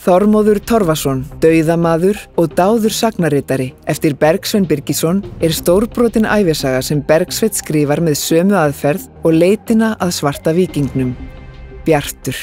Þormóður Torfason, Dauðamaður og Dáður Sagnaritari eftir Bergsvein Birgisson er stórbrotin æfisaga sem Bergsveit skrifar með sömu aðferð og leitina að svarta vikingnum. Bjartur.